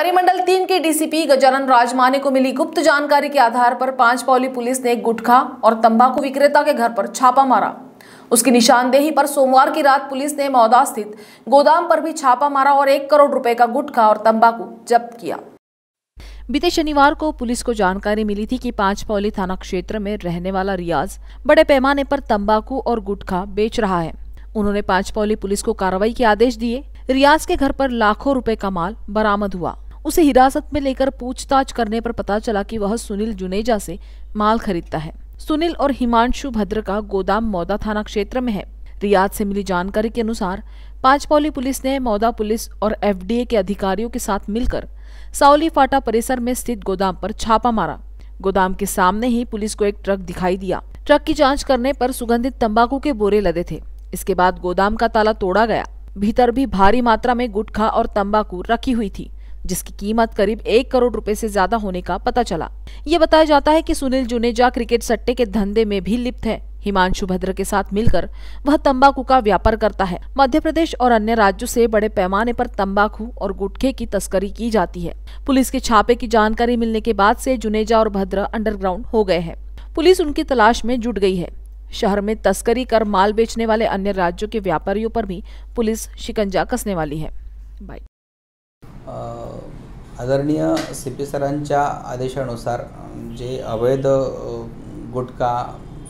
परिमंडल तीन के डीसीपी गजानन राजमाने को मिली गुप्त जानकारी के आधार पर पाँच पौली पुलिस ने गुटखा और तंबाकू विक्रेता के घर पर छापा मारा। उसकी निशानदेही पर सोमवार की रात पुलिस ने मौदा स्थित गोदाम पर भी छापा मारा और एक करोड़ रुपए का गुटखा और तंबाकू जब्त किया। बीते शनिवार को पुलिस को जानकारी मिली थी कि पाँच पौली थाना क्षेत्र में रहने वाला रियाज बड़े पैमाने पर तंबाकू और गुटखा बेच रहा है। उन्होंने पाँच पौली पुलिस को कार्रवाई के आदेश दिए। रियाज के घर पर लाखों रुपए का माल बरामद हुआ। उसे हिरासत में लेकर पूछताछ करने पर पता चला कि वह सुनील जुनेजा से माल खरीदता है। सुनील और हिमांशु भद्र का गोदाम मौदा थाना क्षेत्र में है। रियाज से मिली जानकारी के अनुसार पांचपौली पुलिस ने मौदा पुलिस और एफडीए के अधिकारियों के साथ मिलकर साउली फाटा परिसर में स्थित गोदाम पर छापा मारा। गोदाम के सामने ही पुलिस को एक ट्रक दिखाई दिया। ट्रक की जाँच करने पर सुगंधित तंबाकू के बोरे लदे थे। इसके बाद गोदाम का ताला तोड़ा गया। भीतर भी भारी मात्रा में गुटखा और तंबाकू रखी हुई थी। जिसकी कीमत करीब एक करोड़ रुपए से ज़्यादा होने का पता चला। ये बताया जाता है कि सुनील जुनेजा क्रिकेट सट्टे के धंधे में भी लिप्त है। हिमांशु भद्र के साथ मिलकर वह तंबाकू का व्यापार करता है। मध्य प्रदेश और अन्य राज्यों से बड़े पैमाने पर तंबाकू और गुटखे की तस्करी की जाती है। पुलिस के छापे की जानकारी मिलने के बाद से जुनेजा और भद्र अंडरग्राउंड हो गए हैं। पुलिस उनकी तलाश में जुट गई है। शहर में तस्करी कर माल बेचने वाले अन्य राज्यों के व्यापारियों पर भी पुलिस शिकंजा कसने वाली है। बाय आदरणीय सी पी सरांच्या आदेशानुसार जे अवैध गुटखा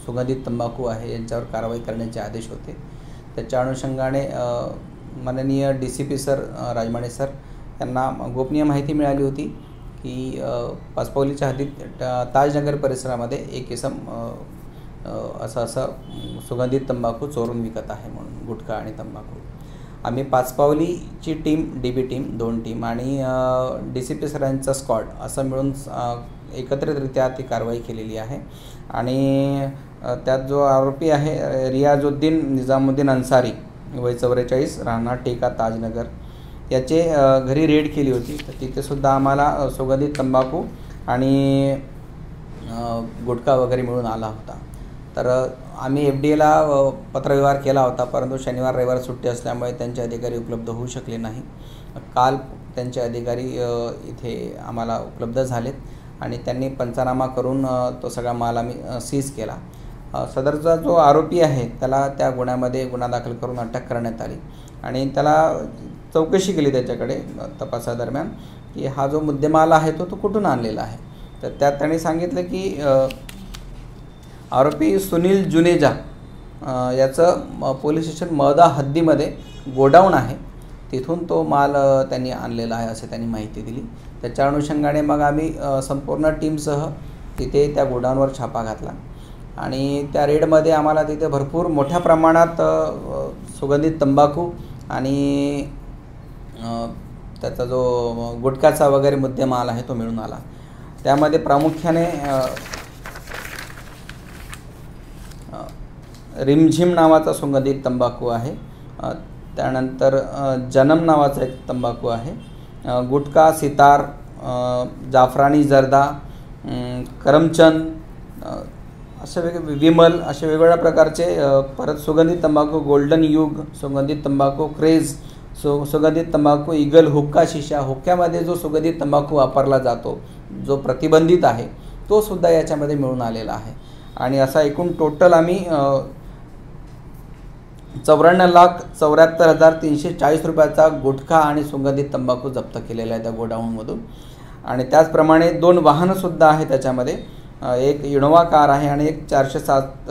सुगंधित तंबाखू आहे यांच्यावर कारवाई करण्याचे आदेश होते. त्याच्या अनुषंगाने माननीय D C P sir Rajmane sir यांना गोपनीय माहिती मिळाली होती की पाचपावलीच्या हद्दीत ताजनगर परिसरामध्ये एक इसम असं असं सुगंधित तंबाखू चोरून विकत आहे म्हणून गुटखा आणि तंबाखू. आम्ही पाचपावलीची टीम डी बी टीम दोन टीम आणि डी सी पी सरांचा स्कॉड असं मिळून एकत्रितरित्या ती कारवाई केलेली आहे. आणि त्यात जो आरोपी आहे रियाजुद्दीन निजामुद्दीन अन्सारी वय चौवेचाळीस राहणार टेका ताजनगर. याचे घरी रेड केली होती. तर तिथेसुद्धा आम्हाला सुगंधित तंबाखू आणि गुटखा वगैरे मिळून आला होता. तर आम्ही एफ डी एला पत्रव्यवहार केला होता परंतु शनिवार रविवार सुट्टी असल्यामुळे त्यांचे अधिकारी उपलब्ध होऊ शकले नाही. काल त्यांचे अधिकारी इथे आम्हाला उपलब्ध झालेत आणि त्यांनी पंचनामा करून तो सगळा माल आम्ही सीज केला. सदरचा जो आरोपी आहे त्याला त्या गुन्ह्यामध्ये गुन्हा दाखल करून अटक करण्यात आली आणि त्याला चौकशी केली त्याच्याकडे तपासादरम्यान की हा जो मुद्देमाल आहे तो तो कुठून आणलेला आहे? तर त्यात त्यांनी सांगितलं की आरोपी सुनील जुनेजा याचं पोलीस स्टेशन मदा हद्दीमध्ये गोडाऊन आहे. तिथून तो माल त्यांनी आणलेला आहे असे त्यांनी माहिती दिली. त्याच्या अनुषंगाने मग आम्ही संपूर्ण टीमसह तिथे त्या गोडाऊनवर छापा घातला. आणि त्या रेडमध्ये आम्हाला तिथे भरपूर मोठ्या प्रमाणात सुगंधित तंबाखू आणि त्याचा जो गुटख्याचा वगैरे मुद्देमाल आहे तो मिळून आला. त्यामध्ये प्रामुख्याने रिमझिम नावाचा सुगंधित तंबाखू आहे. त्यानंतर जनम नावाचा एक तंबाखू आहे. गुटखा सितार जाफरानी जर्दा करमचंद असे वेग विमल असे वेगवेगळ्या प्रकारचे परत सुगंधित तंबाखू गोल्डन युग सुगंधित तंबाखू क्रेज सु सुगंधित तंबाखू इगल हुक्का शिशा हुक्क्यामध्ये जो सुगंधित तंबाखू वापरला जातो जो प्रतिबंधित आहे तो सुद्धा याच्यामध्ये मिळून आलेला आहे. आणि असा एकूण टोटल आम्ही चौऱ्याण्णव लाख चौऱ्याहत्तर हजार तीनशे चाळीस रुपयाचा गुटखा आणि सुगंधित तंबाखू जप्त केलेला आहे त्या गोडाऊनमधून. आणि त्याचप्रमाणे दोन वाहनंसुद्धा आहे त्याच्यामध्ये. एक इनोवा कार आहे आणि एक चारशे सात